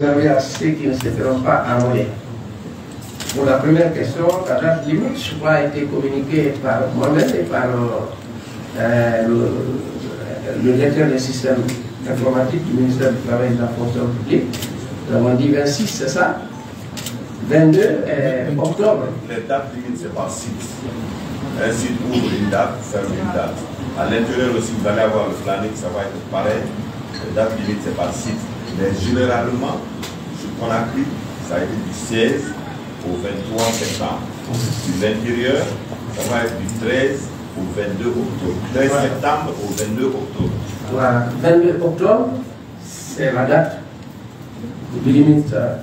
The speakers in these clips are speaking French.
réservé à ceux qui ne se feront pas enrôler. Pour la première question, la date limite, je crois, a été communiquée par moi-même et par euh, le, le directeur des systèmes informatiques du ministère du Travail et de la fonction publique. Nous avons dit 26, c'est ça 22 euh, octobre. Les dates limites, c'est par site. Un site ouvre une date, ferme une date. À l'intérieur aussi, vous allez avoir le planning, ça va être pareil. Les dates limites, c'est par site. Mais généralement, sur Conakry, ça a été du 16 au 23 septembre. Sur l'intérieur, ça va être du 13 au 22 octobre. 13 septembre au 22 octobre. Voilà, 22 octobre, c'est la date de limite euh,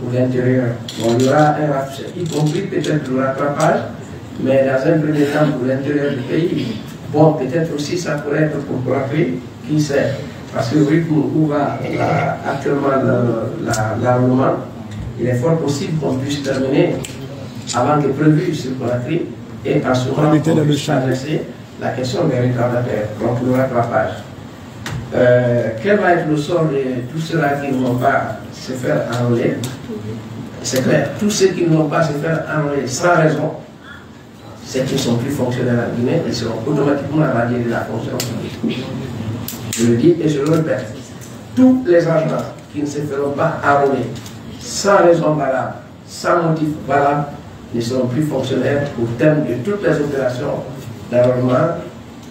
pour l'intérieur. Bon, il y aura un rattrapage, y compris peut-être le rattrapage, mais dans un premier temps pour l'intérieur du pays. Bon, peut-être aussi ça pourrait être pour Conakry, qui sait. Parce que le rythme où va la- actuellement le- la- l'armement, il est fort possible qu'on puisse terminer avant que prévu sur Conakry et ensuite On on était dans le puisse adresser la question des retardataires, donc le rattrapage. Euh, quel va être le sort de tous ceux-là qui ne vont pas se faire enrôler? C'est clair, tous ceux qui ne vont pas se faire enrôler sans raison, c'est qu'ils ne sont plus fonctionnaires en Guinée, ils seront automatiquement radiés de la fonction publique. Je le dis et je le répète. Tous les agents qui ne se feront pas enrôler sans raison valable, sans motif valable, ne seront plus fonctionnaires au terme de toutes les opérations d'enrôlement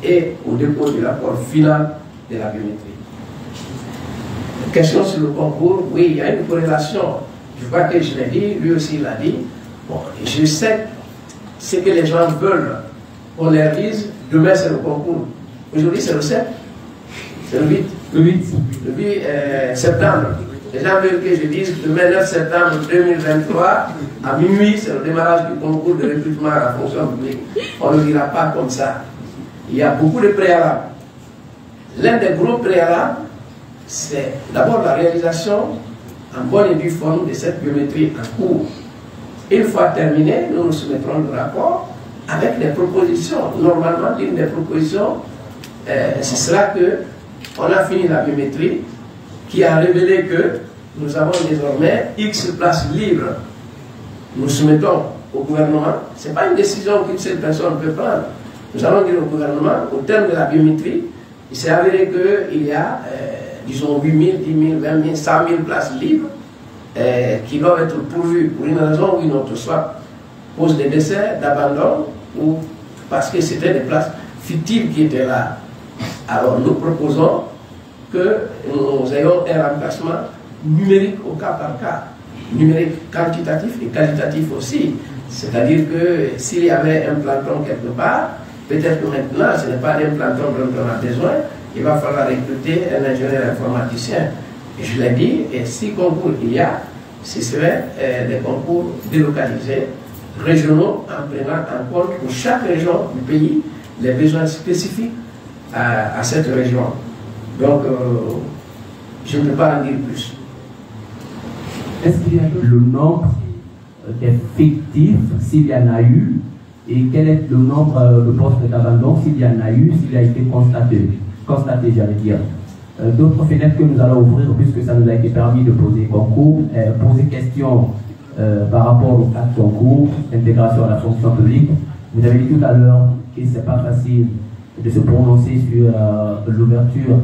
et au dépôt du rapport final de la biométrie. Question sur le concours, oui, il y a une corrélation. Je crois que je l'ai dit, lui aussi l'a dit. Bon, je sais ce que les gens veulent qu'on leur dise, demain c'est le concours. Aujourd'hui c'est le 7, c'est le 8. Le 8. Le 8 euh, septembre. Les gens veulent que je dise demain 9 septembre 2023, à minuit, c'est le démarrage du concours de recrutement à la fonction publique. On ne le dira pas comme ça. Il y a beaucoup de préalables. L'un des gros préalables, c'est d'abord la réalisation en bonne et due forme de cette biométrie en cours. Une fois terminé, nous nous soumettrons le rapport avec des propositions. Normalement, l'une des propositions, euh, ce sera que on a fini la biométrie qui a révélé que nous avons désormais X places libres. Nous soumettons au gouvernement, ce n'est pas une décision qu'une seule personne peut prendre. Nous allons dire au gouvernement, au terme de la biométrie, il s'est avéré qu'il y a, euh, disons, 8 000, 10 000, 20 000, 100 000 places libres euh, qui doivent être pourvues pour une raison ou une autre, soit cause de décès, d'abandon, ou parce que c'était des places fictives qui étaient là. Alors nous proposons que nous ayons un remplacement numérique au cas par cas, numérique quantitatif et qualitatif aussi. C'est-à-dire que s'il y avait un planton quelque part, peut-être que maintenant ce n'est pas un planton dont on a besoin, il va falloir recruter un ingénieur informaticien. Et je l'ai dit, et si concours il y a, ce serait euh, des concours délocalisés, régionaux, en prenant en compte pour chaque région du pays les besoins spécifiques à, cette région. Donc, euh, je ne peux pas en dire plus. Est-ce qu'il y a le nombre euh, des fictifs, s'il y en a eu, et quel est le nombre euh, de postes d'abandon, s'il y en a eu, s'il a été constaté, constaté, j'allais dire. Euh, D'autres fenêtres que nous allons ouvrir, puisque ça nous a été permis de poser concours, euh, poser questions euh, par rapport au cadre concours, intégration à la fonction publique. Vous avez dit tout à l'heure que ce n'est pas facile de se prononcer sur euh, l'ouverture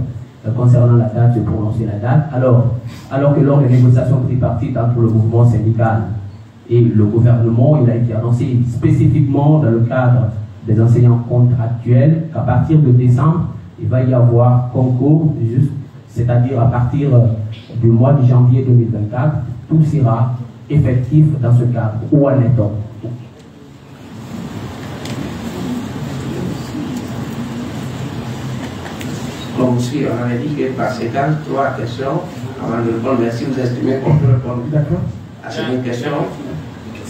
euh, concernant la date, de prononcer la date. Alors, alors que lors des négociations tripartites entre le mouvement syndical et le gouvernement, il a été annoncé spécifiquement dans le cadre des enseignants contractuels qu'à partir de décembre, il va y avoir concours, c'est-à-dire à partir euh, du mois de janvier 2024, tout sera effectif dans ce cadre. Où en est-on? Comme si on avait dit que par séquence, trois questions avant de répondre. Mais si vous estimez qu'on peut répondre à ces questions,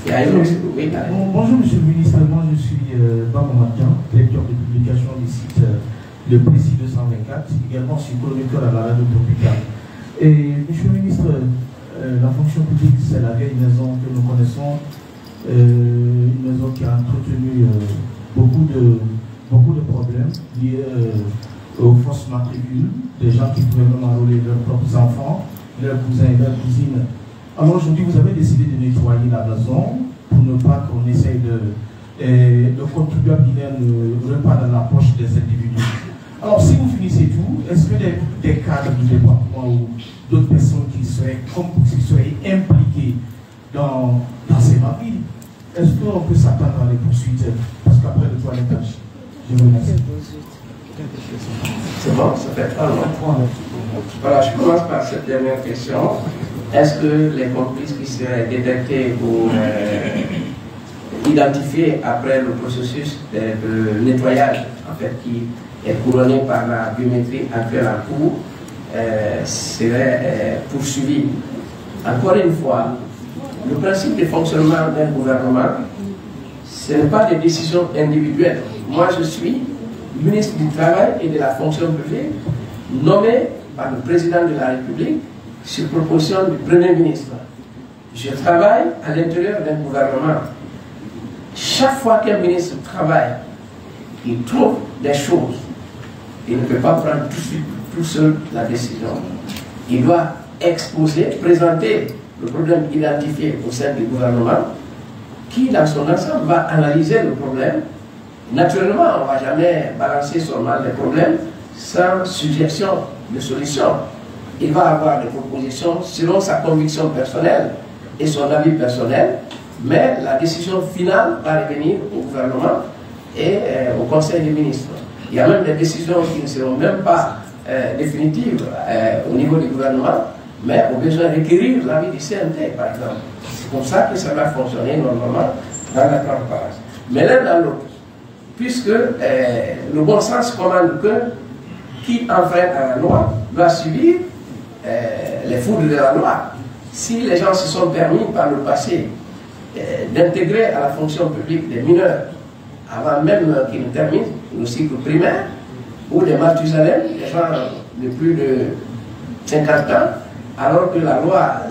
il y a une. Oui, bonjour Monsieur le ministre, moi je suis euh, Martin, directeur de publication du site euh, Le Précis 224, également suis chroniqueur à la radio tropicale. Et Monsieur le ministre, euh, la fonction publique c'est la vieille maison que nous connaissons, euh, une maison qui a entretenu euh, beaucoup, de, beaucoup de problèmes liés aux fausses matricules, des gens qui pouvaient même enrôler leurs propres enfants leurs cousins et leurs cousines. Alors aujourd'hui, vous avez décidé de nettoyer la maison pour ne pas qu'on essaye de. le contribuable ne repart dans la poche des individus. Alors, si vous finissez tout, est-ce que des, cadres du département ou d'autres personnes qui seraient, qui seraient impliquées dans, dans ces maris, est-ce qu'on peut s'attendre à les poursuites Parce qu'après le toilettage, je vous remercie. C'est bon, ça fait un an. Voilà, je commence par cette dernière question. Est-ce que les complices qui seraient détectés ou euh, identifiés après le processus de, nettoyage, en fait, qui est couronné par la biométrie actuelle en cours, euh, seraient euh, poursuivis? Encore une fois, le principe de fonctionnement d'un gouvernement, ce n'est pas des décisions individuelles. Moi, je suis ministre du Travail et de la fonction publique, nommé par le président de la République sur proposition du Premier ministre. Je travaille à l'intérieur d'un gouvernement. Chaque fois qu'un ministre travaille, il trouve des choses. Il ne peut pas prendre tout, seul la décision. Il doit exposer, présenter le problème identifié au sein du gouvernement, qui dans son ensemble va analyser le problème. Naturellement, on ne va jamais balancer seulement les problèmes sans suggestion de solution. Il va avoir des propositions selon sa conviction personnelle et son avis personnel, mais la décision finale va revenir au gouvernement et euh, au Conseil des ministres. Il y a même des décisions qui ne seront même pas euh, définitives euh, au niveau du gouvernement, mais au besoin requérir l'avis du CNT, par exemple. C'est comme ça que ça va fonctionner normalement dans la transparence. Mais l'un dans l'autre, puisque euh, le bon sens commande que qui enfreint la loi doit subir euh, les foudres de la loi. Si les gens se sont permis par le passé euh, d'intégrer à la fonction publique des mineurs avant même qu'ils ne terminent le cycle primaire, ou des Mathusalem, des gens de plus de 50 ans, alors que la loi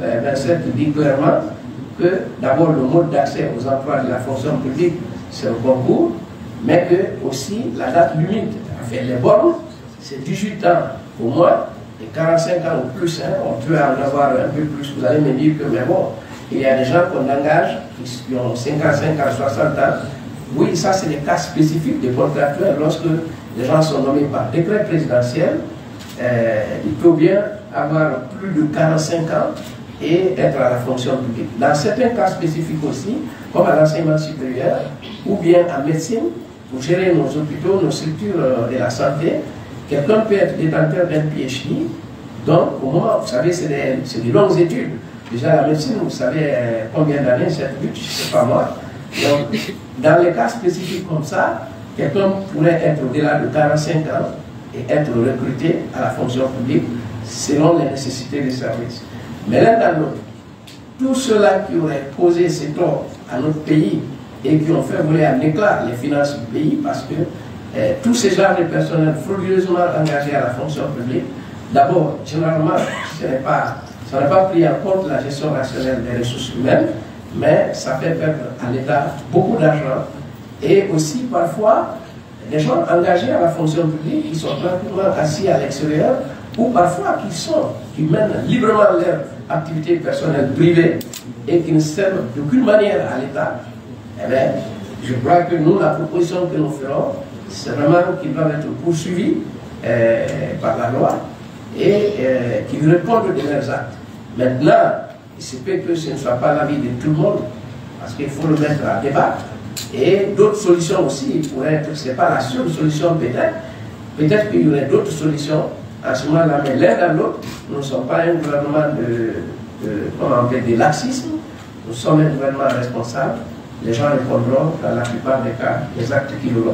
027 dit clairement que d'abord le mode d'accès aux emplois de la fonction publique, c'est le concours, mais que aussi la date limite, fait les bornes, c'est 18 ans au moins, et 45 ans ou plus, hein, on peut en avoir un peu plus, vous allez me dire que, mais bon, il y a des gens qu'on engage qui ont 55 ans, 60 ans. Oui, ça c'est des cas spécifiques des contractuels lorsque les gens sont nommés par décret présidentiel. Euh, il peut bien avoir plus de 45 ans et être à la fonction publique. Dans certains cas spécifiques aussi, comme à l'enseignement supérieur ou bien en médecine, pour gérer nos hôpitaux, nos structures euh, de la santé, quelqu'un peut être détenteur d'un PhD. Donc, au moment, vous savez, c'est des, longues études. Déjà, la médecine, vous savez euh, combien d'années cette but, sais pas moi. Donc, dans les cas spécifiques comme ça, quelqu'un pourrait être au-delà de 45 ans et être recruté à la fonction publique selon les nécessités des services. Mais là, dans l'autre, tous ceux-là qui auraient posé ces torts à notre pays et qui ont fait voler en éclat les finances du pays parce que eh, tous ces genres de personnels frauduleusement engagés à la fonction publique, d'abord, généralement, ce n'est pas, pas pris en compte la gestion rationnelle des ressources humaines, mais ça fait perdre à l'État beaucoup d'argent et aussi parfois des gens engagés à la fonction publique qui sont pratiquement assis à l'extérieur ou parfois qui sont, qui mènent librement leur activité personnelle privée et qui ne servent d'aucune manière à l'État, eh je crois que nous, la proposition que nous ferons, c'est vraiment qu'ils doivent être poursuivis euh, par la loi et euh, qu'ils répondent de leurs actes. Maintenant, il se peut que ce ne soit pas l'avis de tout le monde, parce qu'il faut le mettre à débat. Et d'autres solutions aussi pourraient être, ce n'est pas la seule solution peut-être, peut-être qu'il y aurait d'autres solutions à ce moment-là, mais l'un dans l'autre, nous ne sommes pas un gouvernement de, de, de laxisme, nous sommes un gouvernement responsable. Les gens répondront, dans la plupart des cas, les actes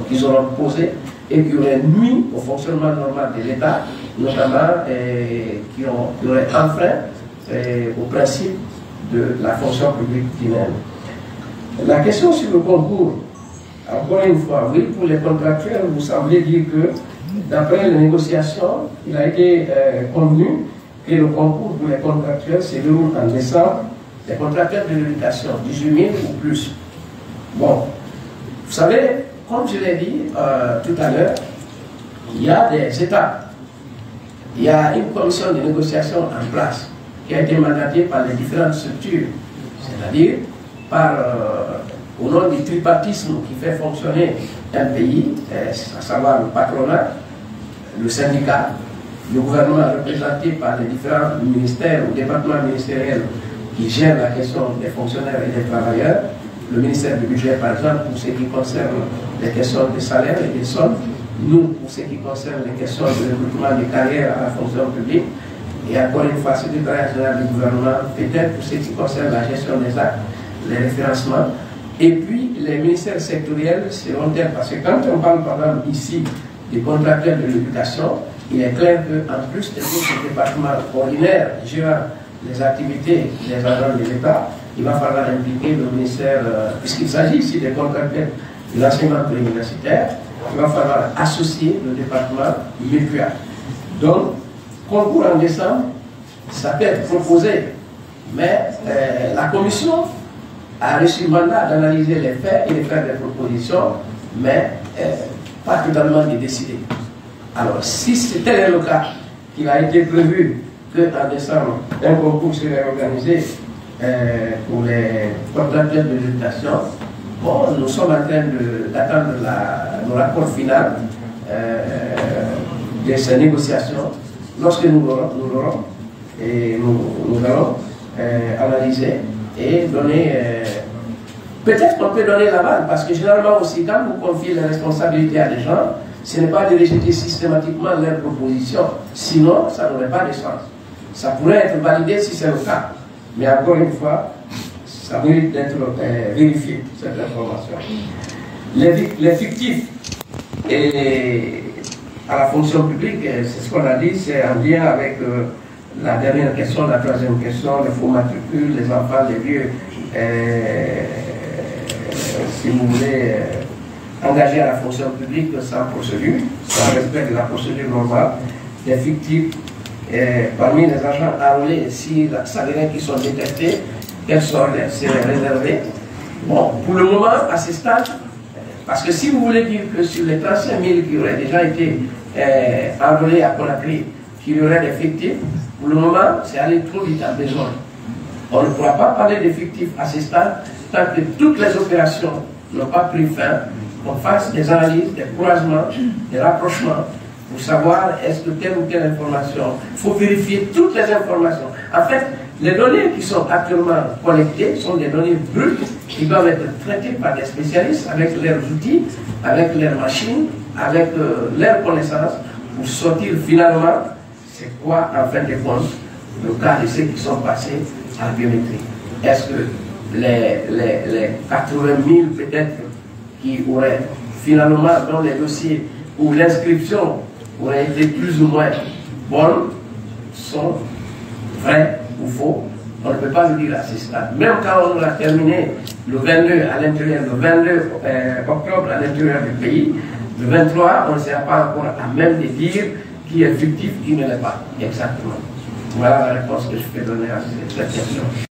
qu'ils auront, posés et qui auraient nuit au fonctionnement normal de l'État, notamment et, qui, ont, auraient enfreint au principe de la fonction publique guinéenne. La question sur le concours, encore une fois, oui, pour les contractuels, vous semblez dire que D'après les négociations, il a été euh, convenu que le concours pour les contractuels se déroule en décembre. Les contractuels de l'éducation, 18 000 ou plus. Bon, vous savez, comme je l'ai dit euh, tout à l'heure, il y a des étapes. il y a une commission de négociation en place qui a été mandatée par les différentes structures, c'est-à-dire par, euh, au nom du tripartisme qui fait fonctionner un pays, à savoir le patronat, le syndicat, le gouvernement représenté par les différents ministères ou départements ministériels qui gèrent la question des fonctionnaires et des travailleurs, le ministère du budget par exemple pour ce qui concerne les questions de salaire et des sommes, nous pour ce qui concerne les questions de recrutement des carrières à la fonction publique, et encore une fois, secrétaire général du gouvernement, peut-être pour ce qui concerne la gestion des actes, les référencements, et puis les ministères sectoriels secondaires, parce que quand on parle par exemple ici des contracteurs de l'éducation, il est clair qu'en plus des autres départements ordinaires gérant les activités des agents de l'État, il va falloir impliquer le ministère, euh, puisqu'il s'agit ici des contracteurs de l'enseignement préuniversitaire, il va falloir associer le département MIPUA. Donc, concours en décembre, ça peut être proposé, mais euh, la commission a reçu mandat d'analyser les faits et de faire des propositions, mais euh, pas totalement de décider. Alors, si c'était le cas qu'il a été prévu qu'en décembre, un concours serait organisé euh, pour les contracteurs de l'éducation, bon, nous sommes en train d'attendre le rapport final de ces négociations lorsque nous l'aurons, et nous, allons euh, analyser et donner. Euh, peut-être qu'on peut donner la balle, parce que généralement aussi, quand vous confiez les responsabilités à des gens, ce n'est pas de rejeter systématiquement leurs propositions, sinon ça n'aurait pas de sens. Ça pourrait être validé si c'est le cas, mais encore une fois, ça mérite d'être euh, vérifié, cette information. Les, fictifs à la fonction publique, c'est ce qu'on a dit, c'est en lien avec euh, la dernière question, la troisième question, les faux matricules, les enfants, les vieux, euh, si vous voulez, engager à la fonction publique sans procédure, sans respect de la procédure normale, des fictifs, parmi les agents enrôlés, si devient qui sont détectés, quels sont les, réservés. Bon, pour le moment, à ce stade, parce que si vous voulez dire que sur les 35 000 qui auraient déjà été euh, enrôlés à Conakry, qu'il y aurait des fictifs, pour le moment, c'est aller trop vite à besoin. On ne pourra pas parler d'effectifs à ce stade tant que toutes les opérations n'ont pas pris fin, qu'on fasse des analyses, des croisements, des rapprochements pour savoir est-ce que telle ou telle information, il faut vérifier toutes les informations. En fait, les données qui sont actuellement collectées sont des données brutes qui doivent être traitées par des spécialistes avec leurs outils, avec leurs machines, avec euh, leurs connaissances pour sortir finalement c'est quoi en fin de compte le cas de ceux qui sont passés à la biométrie. Est-ce que les, les, les 80 000 peut-être qui auraient finalement dans les dossiers où l'inscription aurait été plus ou moins bonne sont vrais ou faux, on ne peut pas le dire à ce stade. Même quand on a terminé le 22 à l'intérieur, le 22 euh, octobre à l'intérieur du pays, le 23, on ne sera pas encore à même de dire qui est fictif, qui ne l'est pas exactement. Voilà la réponse que je peux donner à cette question.